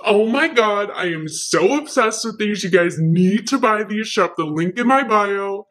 Oh my god, I am so obsessed with these. You guys need to buy these. Shop the link in my bio.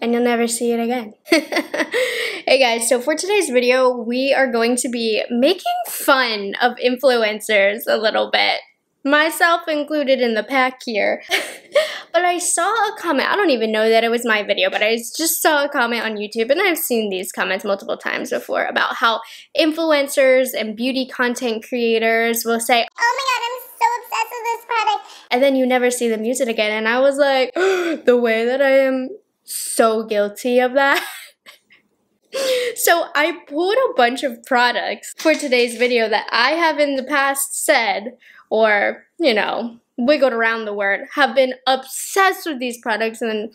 And you'll never see it again. hey guys, so for today's video, we are going to be making fun of influencers a little bit myself included in the pack here. but I saw a comment, I don't even know that it was my video, but I just saw a comment on YouTube, and I've seen these comments multiple times before about how influencers and beauty content creators will say, Oh my god, I'm so obsessed with this product. And then you never see them use it again. And I was like, the way that I am so guilty of that. So I pulled a bunch of products for today's video that I have in the past said or, you know, wiggled around the word, have been obsessed with these products and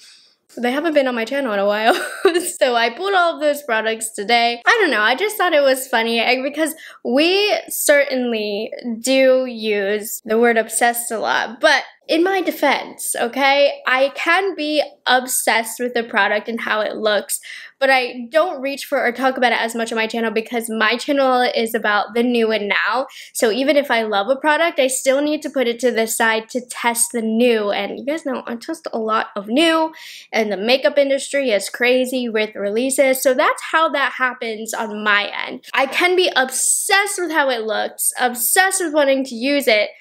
they haven't been on my channel in a while. so I pulled all of those products today. I don't know, I just thought it was funny eh, because we certainly do use the word obsessed a lot, but in my defense, okay, I can be obsessed with the product and how it looks, but I don't reach for or talk about it as much on my channel because my channel is about the new and now. So even if I love a product, I still need to put it to the side to test the new. And you guys know I test a lot of new, and the makeup industry is crazy with releases. So that's how that happens on my end. I can be obsessed with how it looks, obsessed with wanting to use it,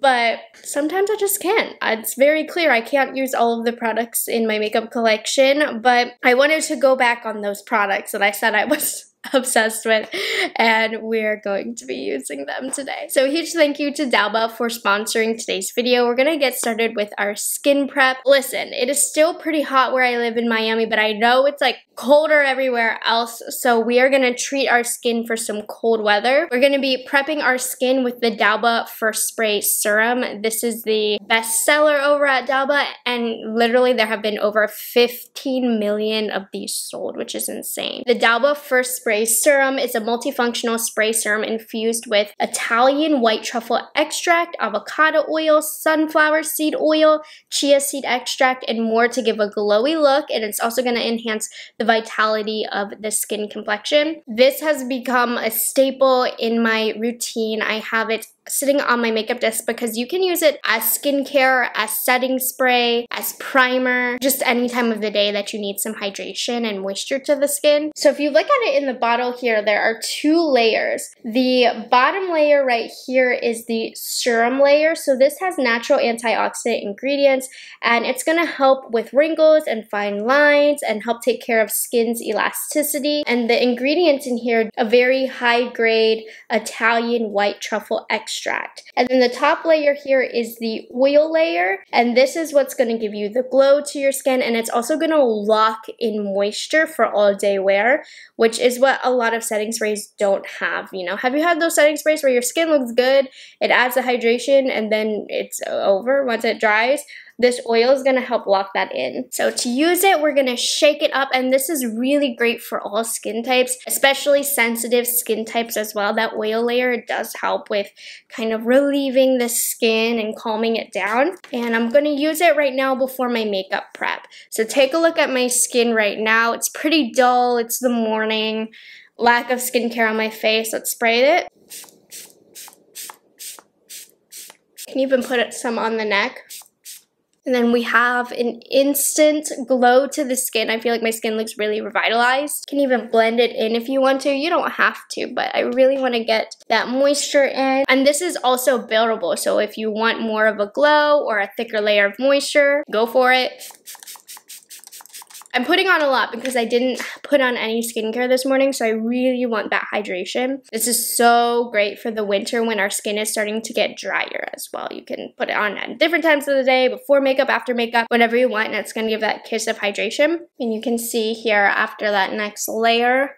but sometimes I just can't. It's very clear I can't use all of the products in my makeup collection, but I wanted to go back on those products that I said I was obsessed with and we're going to be using them today. So huge thank you to d'Alba for sponsoring today's video. We're gonna get started with our skin prep. Listen, it is still pretty hot where I live in Miami, but I know it's like colder everywhere else, so we are gonna treat our skin for some cold weather. We're gonna be prepping our skin with the d'Alba First Spray Serum. This is the best seller over at d'Alba, and literally there have been over 15 million of these sold, which is insane. The d'Alba First Spray Spray Serum is a multifunctional spray serum infused with Italian white truffle extract, avocado oil, sunflower seed oil, chia seed extract, and more to give a glowy look. And it's also going to enhance the vitality of the skin complexion. This has become a staple in my routine. I have it sitting on my makeup desk because you can use it as skincare, as setting spray, as primer, just any time of the day that you need some hydration and moisture to the skin. So if you look at it in the bottle here, there are two layers. The bottom layer right here is the serum layer. So this has natural antioxidant ingredients and it's gonna help with wrinkles and fine lines and help take care of skin's elasticity. And the ingredients in here, a very high grade Italian white truffle extract extract. And then the top layer here is the oil layer, and this is what's going to give you the glow to your skin, and it's also going to lock in moisture for all day wear, which is what a lot of setting sprays don't have, you know. Have you had those setting sprays where your skin looks good, it adds the hydration, and then it's over once it dries? This oil is gonna help lock that in. So to use it, we're gonna shake it up and this is really great for all skin types, especially sensitive skin types as well. That oil layer does help with kind of relieving the skin and calming it down. And I'm gonna use it right now before my makeup prep. So take a look at my skin right now. It's pretty dull, it's the morning, lack of skincare on my face. Let's spray it. Can even put some on the neck. And then we have an instant glow to the skin. I feel like my skin looks really revitalized. You can even blend it in if you want to. You don't have to, but I really want to get that moisture in. And this is also buildable. So if you want more of a glow or a thicker layer of moisture, go for it. I'm putting on a lot because I didn't put on any skincare this morning, so I really want that hydration. This is so great for the winter when our skin is starting to get drier as well. You can put it on at different times of the day, before makeup, after makeup, whenever you want, and it's gonna give that kiss of hydration. And you can see here after that next layer,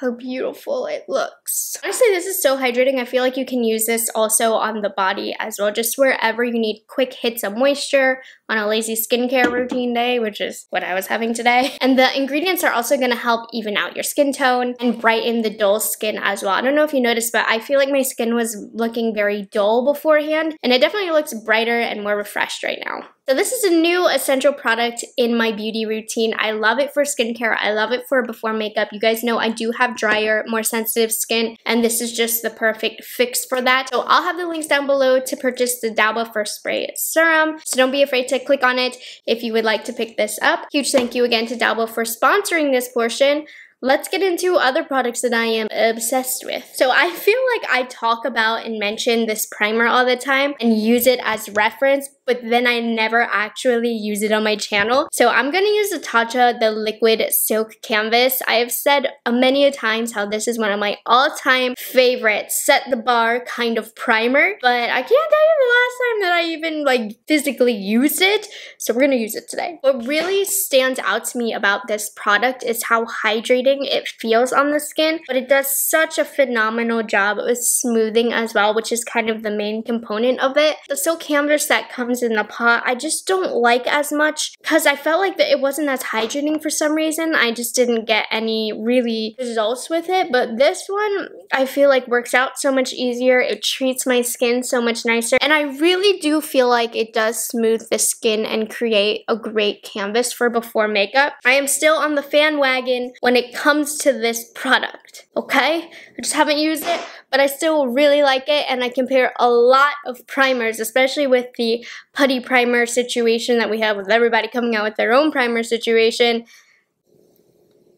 how beautiful it looks. Honestly, this is so hydrating. I feel like you can use this also on the body as well, just wherever you need quick hits of moisture on a lazy skincare routine day, which is what I was having today. And the ingredients are also gonna help even out your skin tone and brighten the dull skin as well. I don't know if you noticed, but I feel like my skin was looking very dull beforehand, and it definitely looks brighter and more refreshed right now. So this is a new essential product in my beauty routine. I love it for skincare. I love it for before makeup. You guys know I do have drier, more sensitive skin, and this is just the perfect fix for that. So I'll have the links down below to purchase the D'Alba First Spray Serum. So don't be afraid to click on it if you would like to pick this up. Huge thank you again to D'Alba for sponsoring this portion let's get into other products that I am obsessed with. So I feel like I talk about and mention this primer all the time and use it as reference, but then I never actually use it on my channel. So I'm gonna use the Tatcha, the Liquid Silk Canvas. I have said many a times how this is one of my all-time favorite set the bar kind of primer, but I can't tell you the last time that I even like physically used it. So we're gonna use it today. What really stands out to me about this product is how hydrating it feels on the skin, but it does such a phenomenal job with smoothing as well, which is kind of the main component of it. The silk canvas that comes in the pot, I just don't like as much because I felt like that it wasn't as hydrating for some reason. I just didn't get any really results with it, but this one I feel like works out so much easier. It treats my skin so much nicer, and I really do feel like it does smooth the skin and create a great canvas for before makeup. I am still on the fan wagon when it comes to this product, okay? I just haven't used it, but I still really like it, and I compare a lot of primers, especially with the putty primer situation that we have with everybody coming out with their own primer situation.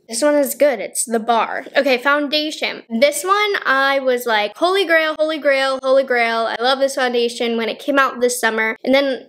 This one is good. It's the bar. Okay, foundation. This one, I was like, holy grail, holy grail, holy grail. I love this foundation when it came out this summer. And then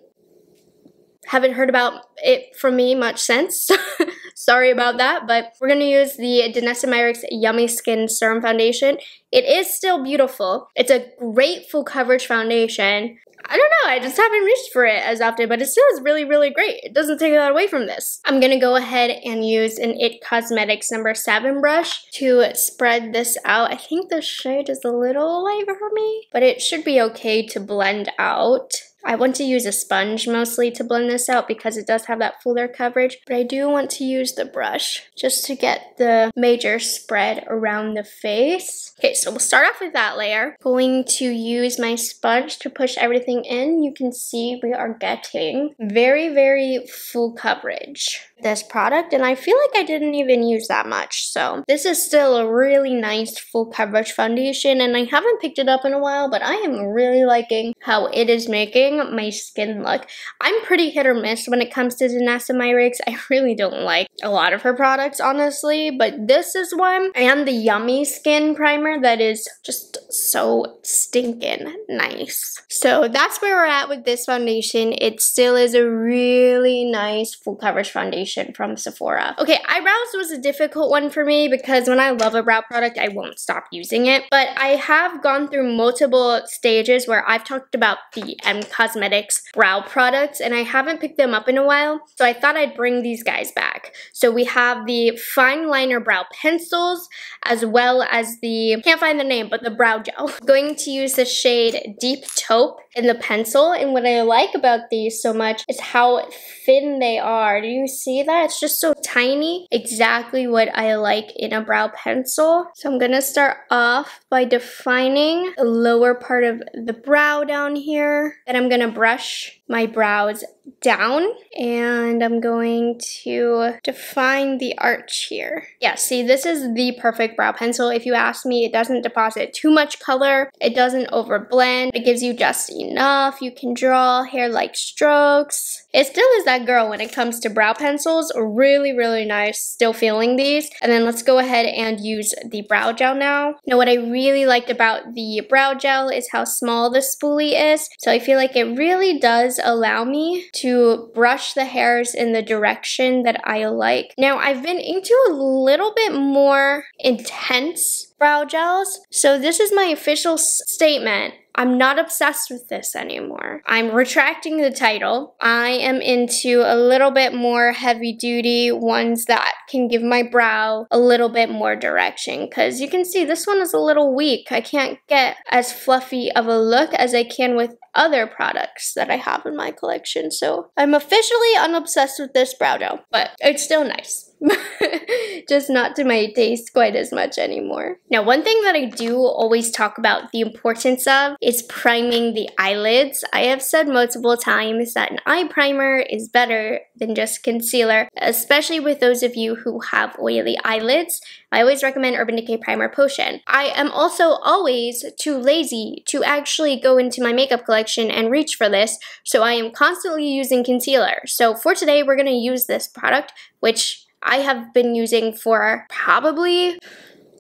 haven't heard about it from me much since. Sorry about that, but we're going to use the Danessa Myricks Yummy Skin Serum Foundation. It is still beautiful. It's a great full coverage foundation. I don't know, I just haven't reached for it as often, but it still is really, really great. It doesn't take that away from this. I'm gonna go ahead and use an IT Cosmetics number 7 brush to spread this out. I think the shade is a little light for me, but it should be okay to blend out. I want to use a sponge mostly to blend this out because it does have that fuller coverage, but I do want to use the brush just to get the major spread around the face. Okay, so we'll start off with that layer. Going to use my sponge to push everything in. You can see we are getting very, very full coverage this product and I feel like I didn't even use that much. So this is still a really nice full coverage foundation and I haven't picked it up in a while, but I am really liking how it is making my skin look. I'm pretty hit or miss when it comes to Danessa Myricks. I really don't like a lot of her products, honestly, but this is one and the Yummy Skin Primer that is just so stinking nice. So that's where we're at with this foundation. It still is a really nice full coverage foundation foundation from Sephora. Okay, eyebrows was a difficult one for me because when I love a brow product, I won't stop using it. But I have gone through multiple stages where I've talked about the Em Cosmetics brow products and I haven't picked them up in a while. So I thought I'd bring these guys back. So we have the fine liner brow pencils as well as the, can't find the name, but the brow gel. Going to use the shade Deep Taupe in the pencil. And what I like about these so much is how thin they are. Do you see that? It's just so tiny. Exactly what I like in a brow pencil. So I'm gonna start off by defining the lower part of the brow down here. Then I'm gonna brush my brows down and I'm going to define the arch here. Yeah, see this is the perfect brow pencil. If you ask me, it doesn't deposit too much color. It doesn't overblend. It gives you just enough. You can draw hair-like strokes. It still is that girl when it comes to brow pencils. Really, really nice. Still feeling these. And then let's go ahead and use the brow gel now. Now what I really liked about the brow gel is how small the spoolie is. So I feel like it really does allow me to brush the hairs in the direction that I like. Now, I've been into a little bit more intense brow gels, so this is my official statement. I'm not obsessed with this anymore. I'm retracting the title. I am into a little bit more heavy duty ones that can give my brow a little bit more direction because you can see this one is a little weak. I can't get as fluffy of a look as I can with other products that I have in my collection. So I'm officially unobsessed with this brow gel, but it's still nice. just not to my taste quite as much anymore. Now, one thing that I do always talk about the importance of is priming the eyelids. I have said multiple times that an eye primer is better than just concealer, especially with those of you who have oily eyelids. I always recommend Urban Decay Primer Potion. I am also always too lazy to actually go into my makeup collection and reach for this, so I am constantly using concealer. So for today, we're going to use this product, which I have been using for probably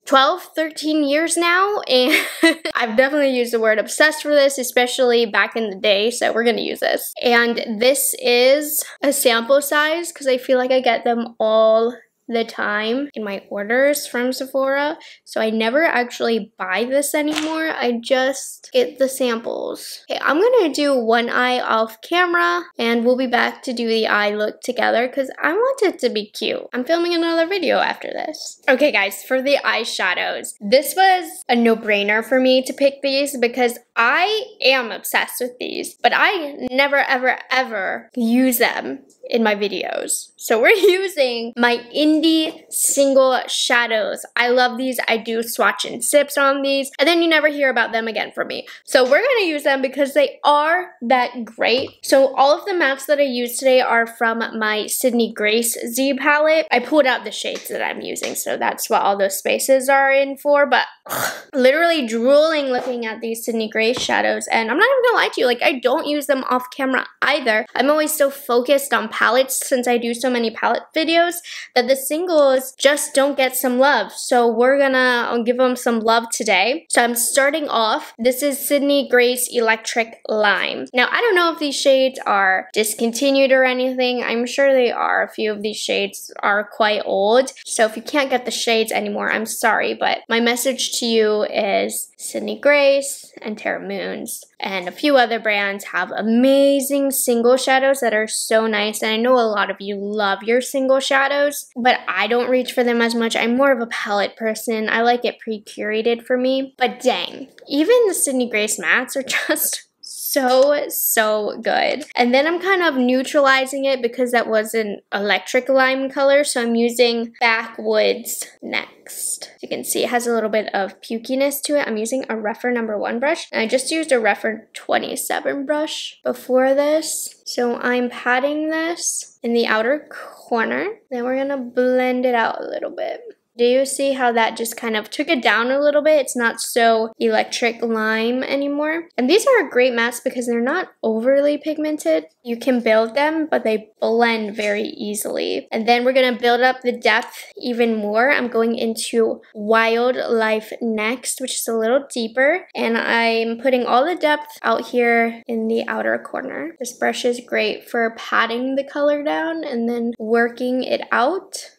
12, 13 years now, and I've definitely used the word obsessed for this, especially back in the day, so we're gonna use this. And this is a sample size because I feel like I get them all the time in my orders from Sephora. So I never actually buy this anymore. I just get the samples. Okay, I'm gonna do one eye off camera and we'll be back to do the eye look together because I want it to be cute. I'm filming another video after this. Okay guys, for the eyeshadows. This was a no-brainer for me to pick these because I am obsessed with these, but I never ever ever use them in my videos. So we're using my Indie Single Shadows. I love these. I do swatch and sips on these, and then you never hear about them again from me. So we're gonna use them because they are that great. So all of the mattes that I use today are from my Sydney Grace Z palette. I pulled out the shades that I'm using, so that's what all those spaces are in for, but ugh, literally drooling looking at these Sydney Grace shadows, and I'm not even gonna lie to you, like I don't use them off camera either. I'm always so focused on palettes since I do so many palette videos that the singles just don't get some love. So we're gonna uh, give them some love today. So I'm starting off. This is Sydney Grace Electric Lime. Now I don't know if these shades are discontinued or anything. I'm sure they are. A few of these shades are quite old. So if you can't get the shades anymore, I'm sorry. But my message to you is Sydney Grace and Moons. And a few other brands have amazing single shadows that are so nice. And I know a lot of you love your single shadows but I don't reach for them as much. I'm more of a palette person. I like it pre-curated for me. But dang even the Sydney Grace mattes are just so, so good. And then I'm kind of neutralizing it because that was an electric lime color. So I'm using Backwoods next. You can see it has a little bit of pukiness to it. I'm using a Rephr number one brush. And I just used a Rephr 27 brush before this. So I'm patting this in the outer corner. Then we're gonna blend it out a little bit. Do you see how that just kind of took it down a little bit? It's not so electric lime anymore. And these are great mattes because they're not overly pigmented. You can build them, but they blend very easily. And then we're gonna build up the depth even more. I'm going into Wildlife next, which is a little deeper. And I'm putting all the depth out here in the outer corner. This brush is great for patting the color down and then working it out.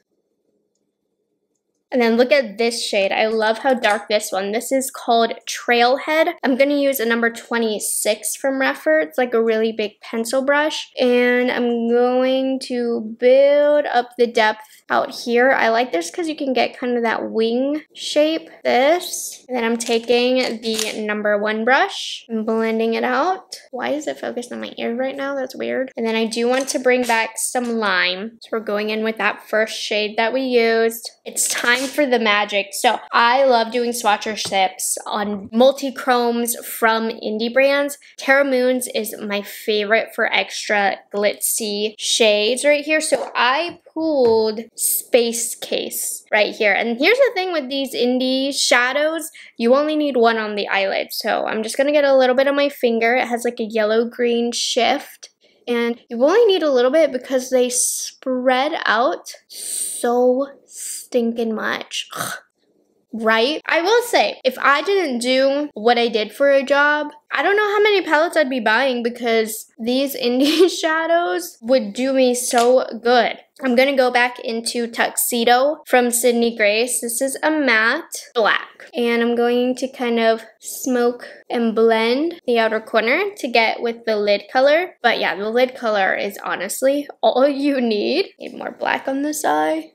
And then look at this shade. I love how dark this one. This is called Trailhead. I'm going to use a number 26 from Rephr. It's like a really big pencil brush. And I'm going to build up the depth out here. I like this because you can get kind of that wing shape. This. And then I'm taking the number one brush and blending it out. Why is it focused on my ear right now? That's weird. And then I do want to bring back some lime. So we're going in with that first shade that we used. It's time time for the magic. So I love doing swatcher sips on multi-chromes from indie brands. Terra Moons is my favorite for extra glitzy shades right here. So I pulled Space Case right here. And here's the thing with these indie shadows, you only need one on the eyelid. So I'm just gonna get a little bit on my finger. It has like a yellow-green shift and you only need a little bit because they spread out so stinking much. right? I will say, if I didn't do what I did for a job, I don't know how many palettes I'd be buying because these indie shadows would do me so good. I'm gonna go back into Tuxedo from Sydney Grace. This is a matte black. And I'm going to kind of smoke and blend the outer corner to get with the lid color. But yeah, the lid color is honestly all you need. Need more black on this eye.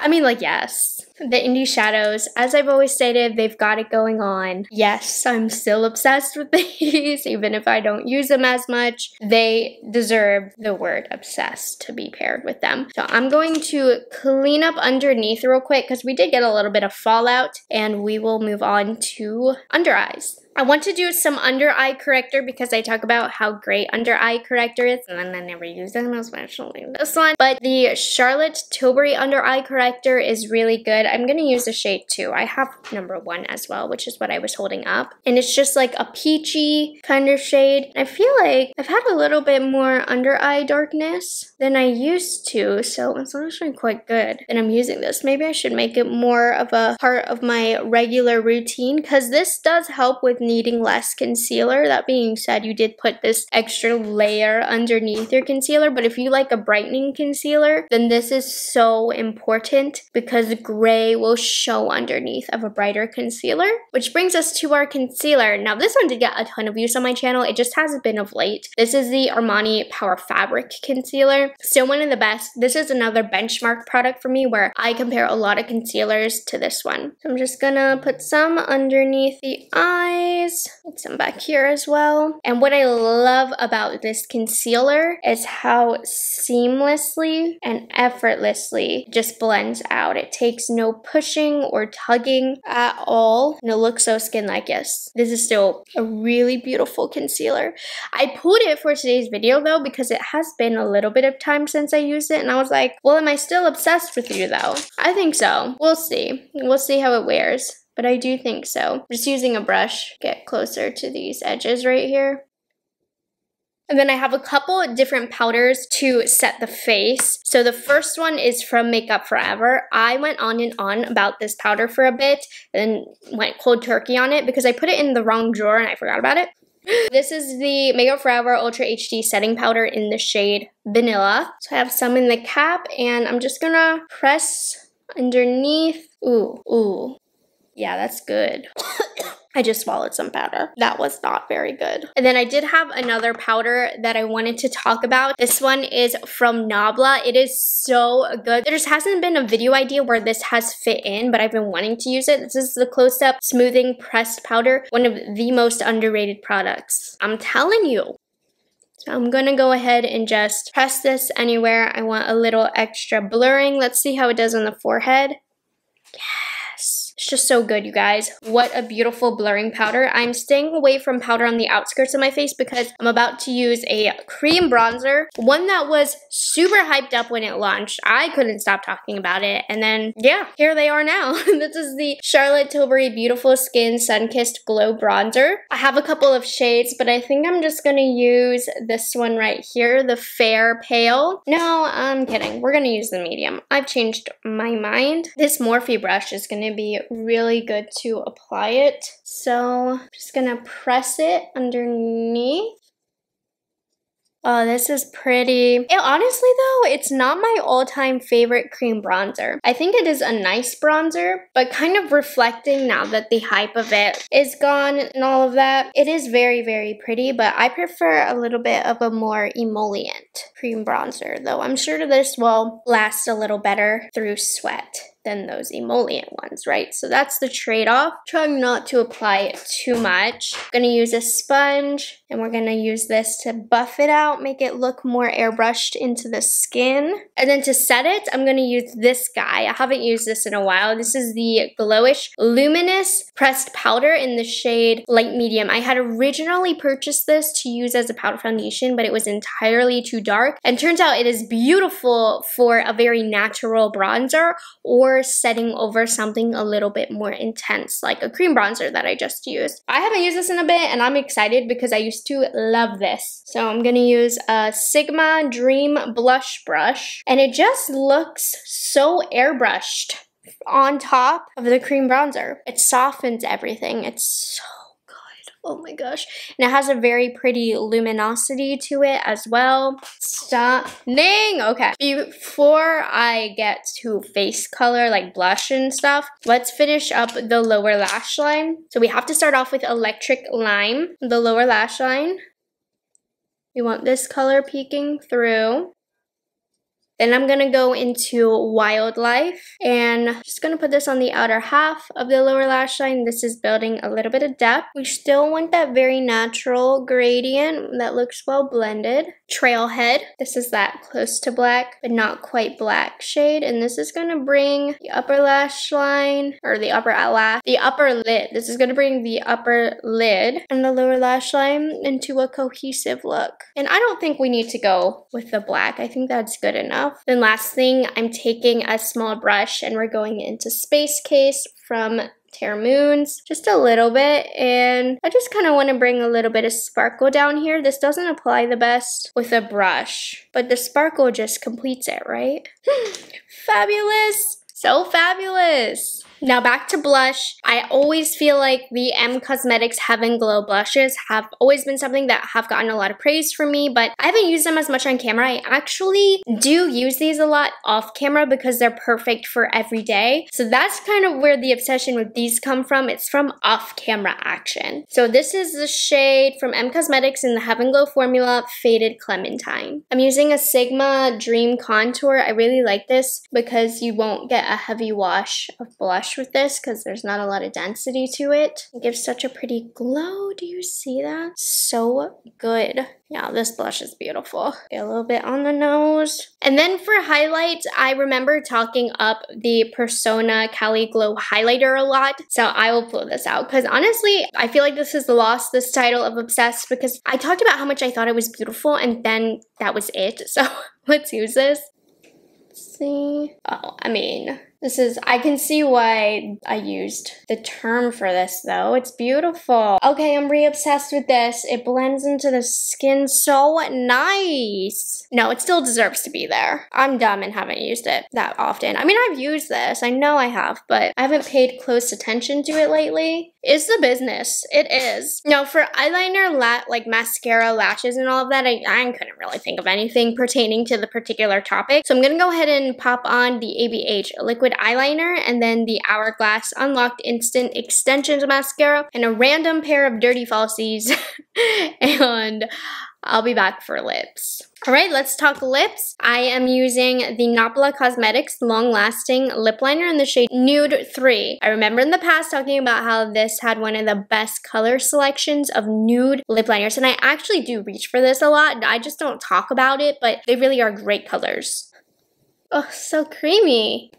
I mean, like, yes. The indie shadows, as I've always stated, they've got it going on. Yes, I'm still obsessed with these, even if I don't use them as much. They deserve the word obsessed to be paired with them. So I'm going to clean up underneath real quick because we did get a little bit of fallout and we will move on to under eyes. I want to do some under eye corrector because I talk about how great under eye corrector is and then I never use them, especially this one. But the Charlotte Tilbury under eye corrector is really good. I'm going to use the shade 2. I have number 1 as well, which is what I was holding up. And it's just like a peachy kind of shade. I feel like I've had a little bit more under eye darkness than I used to, so it's actually quite good. And I'm using this. Maybe I should make it more of a part of my regular routine because this does help with needing less concealer. That being said, you did put this extra layer underneath your concealer, but if you like a brightening concealer, then this is so important because gray will show underneath of a brighter concealer. Which brings us to our concealer. Now this one did get a ton of views on my channel, it just hasn't been of late. This is the Armani Power Fabric Concealer. Still one of the best. This is another benchmark product for me where I compare a lot of concealers to this one. So I'm just gonna put some underneath the eye eyes, some back here as well. And what I love about this concealer is how seamlessly and effortlessly just blends out. It takes no pushing or tugging at all. And it looks so skin-like, yes. This is still a really beautiful concealer. I pulled it for today's video though because it has been a little bit of time since I used it and I was like, well, am I still obsessed with you though? I think so. We'll see. We'll see how it wears but I do think so. Just using a brush, get closer to these edges right here. And then I have a couple different powders to set the face. So the first one is from Makeup Forever. I went on and on about this powder for a bit and went cold turkey on it because I put it in the wrong drawer and I forgot about it. This is the Makeup Forever Ultra HD setting powder in the shade Vanilla. So I have some in the cap and I'm just gonna press underneath. Ooh, ooh. Yeah, that's good. I just swallowed some powder. That was not very good. And then I did have another powder that I wanted to talk about. This one is from Nabla. It is so good. There just hasn't been a video idea where this has fit in, but I've been wanting to use it. This is the Close Up Smoothing Pressed Powder, one of the most underrated products. I'm telling you. So I'm gonna go ahead and just press this anywhere. I want a little extra blurring. Let's see how it does on the forehead. Yeah. Just so good, you guys. What a beautiful blurring powder. I'm staying away from powder on the outskirts of my face because I'm about to use a cream bronzer. One that was super hyped up when it launched. I couldn't stop talking about it. And then, yeah, here they are now. this is the Charlotte Tilbury Beautiful Skin Sun-Kissed Glow Bronzer. I have a couple of shades, but I think I'm just gonna use this one right here, the Fair Pale. No, I'm kidding. We're gonna use the medium. I've changed my mind. This Morphe brush is gonna be really good to apply it. So I'm just gonna press it underneath. Oh, this is pretty. It, honestly though, it's not my all-time favorite cream bronzer. I think it is a nice bronzer, but kind of reflecting now that the hype of it is gone and all of that. It is very, very pretty, but I prefer a little bit of a more emollient cream bronzer, though I'm sure this will last a little better through sweat than those emollient ones, right? So that's the trade-off. Trying not to apply it too much. I'm gonna use a sponge and we're gonna use this to buff it out, make it look more airbrushed into the skin. And then to set it, I'm gonna use this guy. I haven't used this in a while. This is the Glowish Luminous Pressed Powder in the shade Light Medium. I had originally purchased this to use as a powder foundation, but it was entirely too dark. And turns out it is beautiful for a very natural bronzer or setting over something a little bit more intense, like a cream bronzer that I just used. I haven't used this in a bit and I'm excited because I used to love this. So I'm gonna use a Sigma Dream Blush Brush and it just looks so airbrushed on top of the cream bronzer. It softens everything. It's so Oh my gosh. And it has a very pretty luminosity to it as well. Stunning! Okay, before I get to face color, like blush and stuff, let's finish up the lower lash line. So we have to start off with Electric Lime, the lower lash line. We want this color peeking through. Then I'm gonna go into Wildlife and I'm just gonna put this on the outer half of the lower lash line. This is building a little bit of depth. We still want that very natural gradient that looks well blended. Trailhead, this is that close to black, but not quite black shade. And this is gonna bring the upper lash line, or the upper lash, the upper lid. This is gonna bring the upper lid and the lower lash line into a cohesive look. And I don't think we need to go with the black. I think that's good enough. Then last thing, I'm taking a small brush and we're going into Space Case from Terra Moons just a little bit and I just kind of want to bring a little bit of sparkle down here. This doesn't apply the best with a brush, but the sparkle just completes it, right? Fabulous! So fabulous! Now back to blush. I always feel like the Em Cosmetics Heaven Glow blushes have always been something that have gotten a lot of praise from me, but I haven't used them as much on camera. I actually do use these a lot off camera because they're perfect for every day. So that's kind of where the obsession with these come from. It's from off camera action. So this is the shade from Em Cosmetics in the Heaven Glow formula Faded Clementine. I'm using a Sigma Dream Contour. I really like this because you won't get a heavy wash of blush blush with this because there's not a lot of density to it. It gives such a pretty glow. Do you see that? So good. Yeah, this blush is beautiful. A little bit on the nose. And then for highlights, I remember talking up the Persona Cali Glow highlighter a lot. So I will pull this out because honestly, I feel like this has lost this title of obsessed because I talked about how much I thought it was beautiful and then that was it. So let's use this. Let's see. Oh, I mean, this is, I can see why I used the term for this though. It's beautiful. Okay, I'm re-obsessed with this. It blends into the skin so nice. No, it still deserves to be there. I'm dumb and haven't used it that often. I mean, I've used this. I know I have, but I haven't paid close attention to it lately. It's the business. It is. Now, for eyeliner, la like mascara, lashes, and all of that, I, I couldn't really think of anything pertaining to the particular topic. So I'm going to go ahead and pop on the ABH liquid eyeliner and then the Hourglass Unlocked Instant Extensions Mascara and a random pair of dirty falsies and I'll be back for lips. All right, let's talk lips. I am using the Nabla Cosmetics Long Lasting Lip Liner in the shade Nude 3. I remember in the past talking about how this had one of the best color selections of nude lip liners, and I actually do reach for this a lot. I just don't talk about it, but they really are great colors. Oh, so creamy.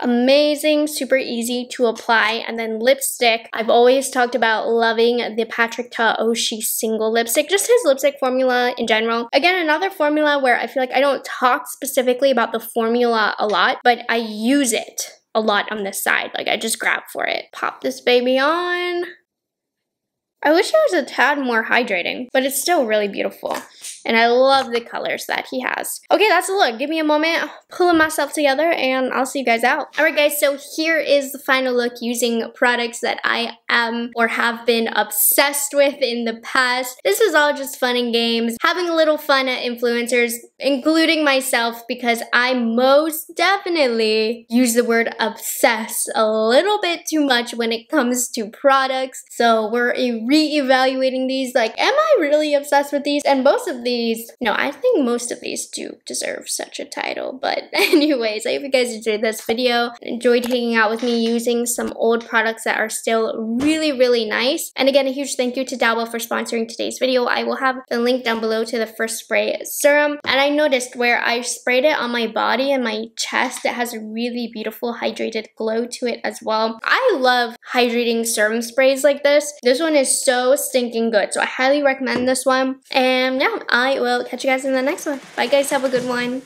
Amazing, super easy to apply. And then lipstick, I've always talked about loving the Patrick Ta Oshii single lipstick, just his lipstick formula in general. Again, another formula where I feel like I don't talk specifically about the formula a lot, but I use it a lot on this side. Like I just grab for it. Pop this baby on. I wish it was a tad more hydrating, but it's still really beautiful. And I love the colors that he has. Okay, that's a look. Give me a moment, pulling myself together, and I'll see you guys out. Alright guys, so here is the final look using products that I am or have been obsessed with in the past. This is all just fun and games, having a little fun at influencers, including myself because I most definitely use the word obsess a little bit too much when it comes to products. So we're re-evaluating these like, am I really obsessed with these? And most of these, no, I think most of these do deserve such a title. But anyways, I hope you guys enjoyed this video, enjoyed hanging out with me using some old products that are still really, really nice. And again, a huge thank you to d'Alba for sponsoring today's video. I will have the link down below to the first spray serum. And I noticed where I sprayed it on my body and my chest, it has a really beautiful hydrated glow to it as well. I love hydrating serum sprays like this. This one is so stinking good. So I highly recommend this one. And yeah, I will catch you guys in the next one. Bye guys, have a good one.